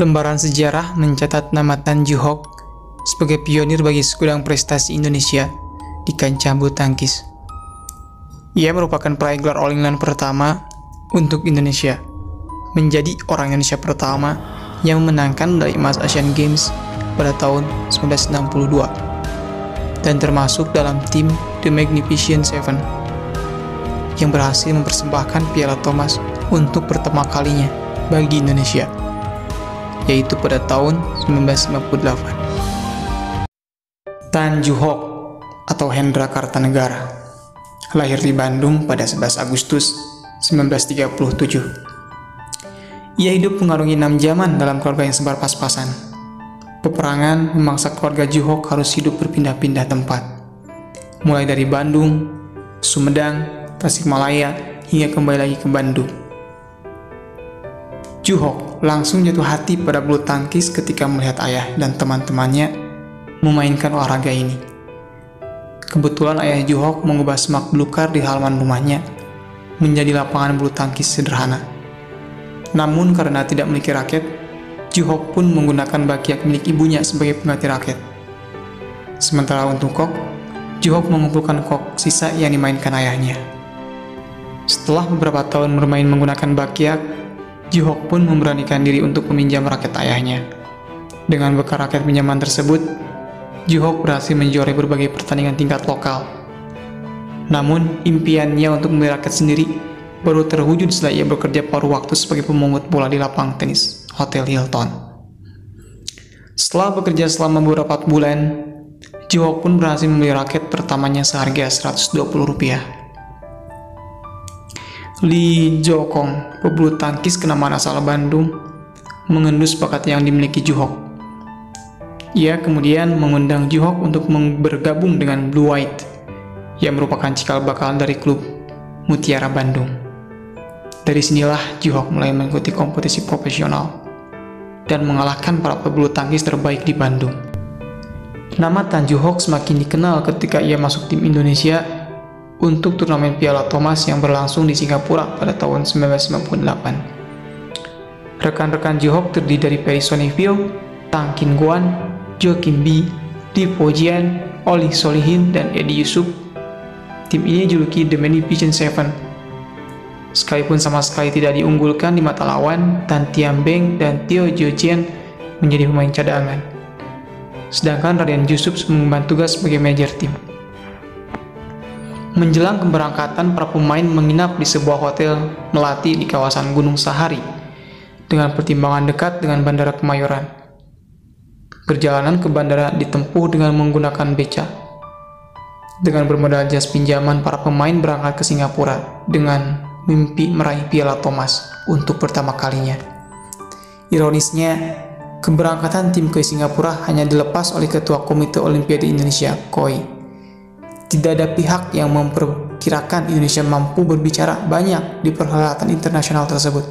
Lembaran sejarah mencatat nama Tan Ju sebagai pionir bagi segudang prestasi Indonesia di kancah bulu tangkis. Ia merupakan peraih gelar All England pertama untuk Indonesia, menjadi orang Indonesia pertama yang memenangkan medali emas Asian Games pada tahun 1962 dan termasuk dalam tim The Magnificent Seven yang berhasil mempersembahkan Piala Thomas untuk pertama kalinya bagi Indonesia yaitu pada tahun 1958. Tan Ju Hock atau Hendra Kartanegara lahir di Bandung pada 11 Agustus 1937. Ia hidup mengarungi enam zaman dalam keluarga yang sebar pas-pasan. Peperangan memaksa keluarga Ju Hock harus hidup berpindah-pindah tempat. Mulai dari Bandung, Sumedang, Tasikmalaya, hingga kembali lagi ke Bandung. Juhok langsung jatuh hati pada bulu tangkis ketika melihat ayah dan teman-temannya memainkan olahraga ini. Kebetulan ayah Juhok mengubah semak belukar di halaman rumahnya menjadi lapangan bulu tangkis sederhana. Namun karena tidak memiliki raket, Juhok pun menggunakan bakiak milik ibunya sebagai pengganti raket. Sementara untuk kok, Juhok mengumpulkan kok sisa yang dimainkan ayahnya. Setelah beberapa tahun bermain menggunakan bakiak, Jihok pun memberanikan diri untuk meminjam raket ayahnya. Dengan bekal raket pinjaman tersebut, Jihok berhasil menjuarai berbagai pertandingan tingkat lokal. Namun, impiannya untuk membeli raket sendiri baru terwujud setelah ia bekerja paruh waktu sebagai pemungut bola di lapang tenis Hotel Hilton. Setelah bekerja selama beberapa bulan, Jihok pun berhasil membeli raket pertamanya seharga 120 rupiah. Lee Jokong, pebulu tangkis kenamaan asal Bandung, mengendus bakat yang dimiliki Juhok. Ia kemudian mengundang Juhok untuk bergabung dengan Blue White, yang merupakan cikal bakal dari klub Mutiara Bandung. Dari sinilah Juhok mulai mengikuti kompetisi profesional dan mengalahkan para pebulu tangkis terbaik di Bandung. Nama Tan Juhok semakin dikenal ketika ia masuk tim Indonesia untuk turnamen Piala Thomas yang berlangsung di Singapura pada tahun 1998. Rekan-rekan Jihok terdiri dari Perry Sonivio, Tang Kin Guan, Jo Kim Bi, Di Po Jian, Oli Solihin, dan Eddie Yusuf. Tim ini juluki The Magnificent Seven. Sekalipun sama sekali tidak diunggulkan di mata lawan, Tan Tian Beng dan Tio Jian menjadi pemain cadangan. Sedangkan Raden Yusuf mengemban tugas sebagai manajer tim. Menjelang keberangkatan, para pemain menginap di sebuah hotel melati di kawasan Gunung Sahari dengan pertimbangan dekat dengan Bandara Kemayoran. Perjalanan ke bandara ditempuh dengan menggunakan beca. Dengan bermodal jas pinjaman, para pemain berangkat ke Singapura dengan mimpi meraih Piala Thomas untuk pertama kalinya. Ironisnya, keberangkatan tim ke Singapura hanya dilepas oleh Ketua Komite Olimpiade Indonesia, KOI, tidak ada pihak yang memperkirakan Indonesia mampu berbicara banyak di perhelatan internasional tersebut.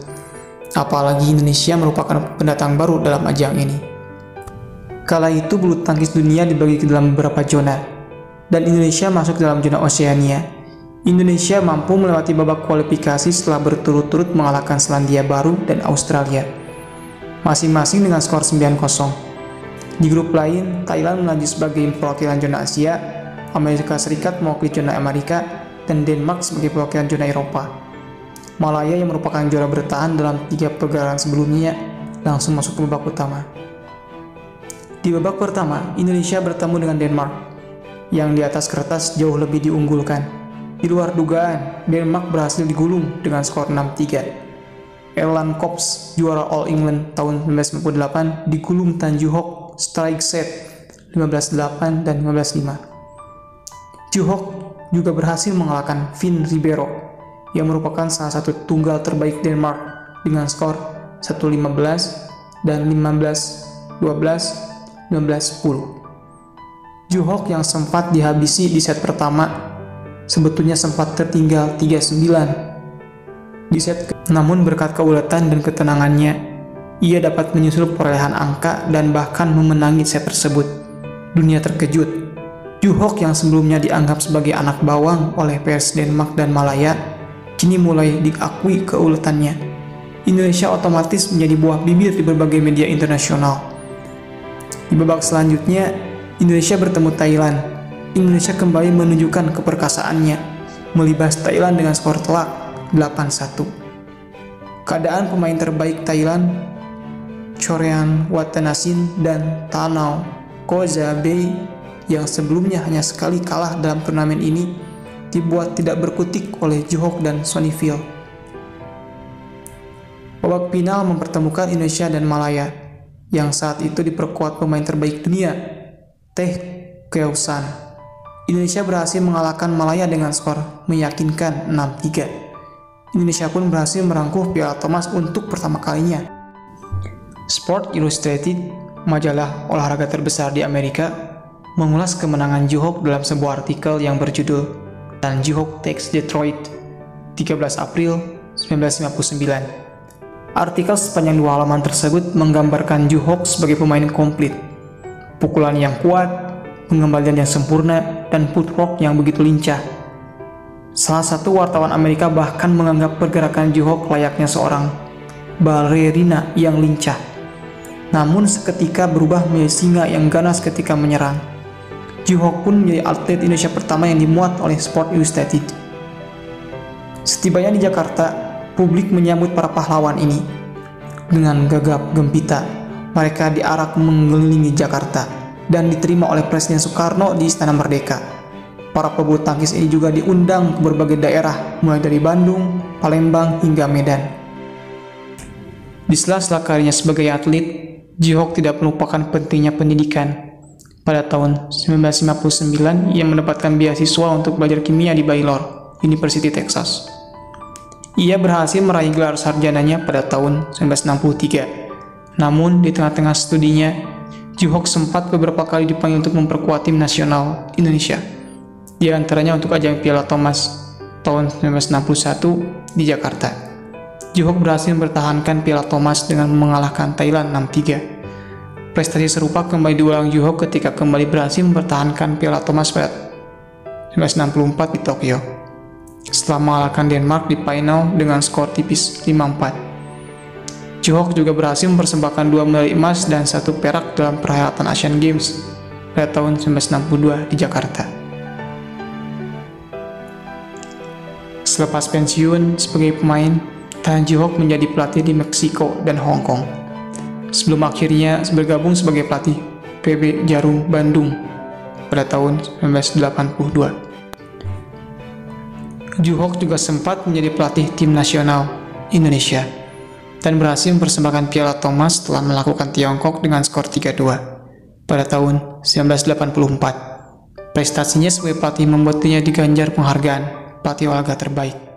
Apalagi Indonesia merupakan pendatang baru dalam ajang ini. Kala itu bulu tangkis dunia dibagi ke dalam beberapa zona, dan Indonesia masuk dalam zona Oceania. Indonesia mampu melewati babak kualifikasi setelah berturut-turut mengalahkan Selandia Baru dan Australia, masing-masing dengan skor 9-0. Di grup lain, Thailand melaju sebagai perwakilan zona Asia Amerika Serikat mewakili zona Amerika, dan Denmark sebagai perwakilan zona Eropa. Malaya yang merupakan juara bertahan dalam tiga pergerakan sebelumnya langsung masuk ke babak utama. Di babak pertama, Indonesia bertemu dengan Denmark, yang di atas kertas jauh lebih diunggulkan. Di luar dugaan, Denmark berhasil digulung dengan skor 6-3. Erland Kops, juara All England tahun 1998, digulung Tanju Hock strike set 15-8 dan 15-5. Juhok juga berhasil mengalahkan Finn Ribeiro yang merupakan salah satu tunggal terbaik Denmark dengan skor 1-15 dan 15-12, 19-10. Juhok yang sempat dihabisi di set pertama sebetulnya sempat tertinggal 3-9 di set namun berkat keuletan dan ketenangannya ia dapat menyusul perolehan angka dan bahkan memenangi set tersebut. Dunia terkejut Juhok yang sebelumnya dianggap sebagai anak bawang oleh pers Denmark dan Malaya, kini mulai diakui keuletannya. Indonesia otomatis menjadi buah bibir di berbagai media internasional. Di babak selanjutnya, Indonesia bertemu Thailand. Indonesia kembali menunjukkan keperkasaannya, melibas Thailand dengan skor telak 8-1. Keadaan pemain terbaik Thailand, Chorean Watanasin dan Tanau Koza Bay yang sebelumnya hanya sekali kalah dalam turnamen ini dibuat tidak berkutik oleh Johok dan Sonnyville. Babak final mempertemukan Indonesia dan Malaya, yang saat itu diperkuat pemain terbaik dunia, Teh Keosan. Indonesia berhasil mengalahkan Malaya dengan skor meyakinkan 6-3. Indonesia pun berhasil merangkuh Piala Thomas untuk pertama kalinya. Sport Illustrated, majalah olahraga terbesar di Amerika, mengulas kemenangan Johok dalam sebuah artikel yang berjudul dan Johok Takes Detroit 13 April 1959. Artikel sepanjang dua halaman tersebut menggambarkan Juhok sebagai pemain komplit. Pukulan yang kuat, pengembalian yang sempurna, dan footwork yang begitu lincah. Salah satu wartawan Amerika bahkan menganggap pergerakan Juhok layaknya seorang balerina yang lincah. Namun seketika berubah menjadi singa yang ganas ketika menyerang. Juhok pun menjadi atlet Indonesia pertama yang dimuat oleh Sport Illustrated. Setibanya di Jakarta, publik menyambut para pahlawan ini. Dengan gagap gempita, mereka diarak mengelilingi Jakarta dan diterima oleh Presiden Soekarno di Istana Merdeka. Para pebulu tangkis ini juga diundang ke berbagai daerah, mulai dari Bandung, Palembang, hingga Medan. Di sela-sela karirnya sebagai atlet, Jihok tidak melupakan pentingnya pendidikan. Pada tahun 1959, ia mendapatkan beasiswa untuk belajar kimia di Baylor, University Texas. Ia berhasil meraih gelar sarjananya pada tahun 1963. Namun, di tengah-tengah studinya, Juhok sempat beberapa kali dipanggil untuk memperkuat tim nasional Indonesia. Di antaranya untuk ajang Piala Thomas tahun 1961 di Jakarta. Juhok berhasil mempertahankan Piala Thomas dengan mengalahkan Thailand 6-3. Prestasi serupa kembali diulang Juhok ketika kembali berhasil mempertahankan Piala Thomas pada 1964 di Tokyo setelah mengalahkan Denmark di final dengan skor tipis 5-4. Johok juga berhasil mempersembahkan dua medali emas dan satu perak dalam perhelatan Asian Games pada tahun 1962 di Jakarta. Selepas pensiun sebagai pemain, Tan Jihok menjadi pelatih di Meksiko dan Hong Kong. Sebelum akhirnya bergabung sebagai pelatih PB Jarum Bandung pada tahun 1982. Juhok juga sempat menjadi pelatih tim nasional Indonesia dan berhasil mempersembahkan Piala Thomas setelah melakukan Tiongkok dengan skor 3-2 pada tahun 1984. Prestasinya sebagai pelatih membuat dirinya diganjar penghargaan pelatih olahraga terbaik.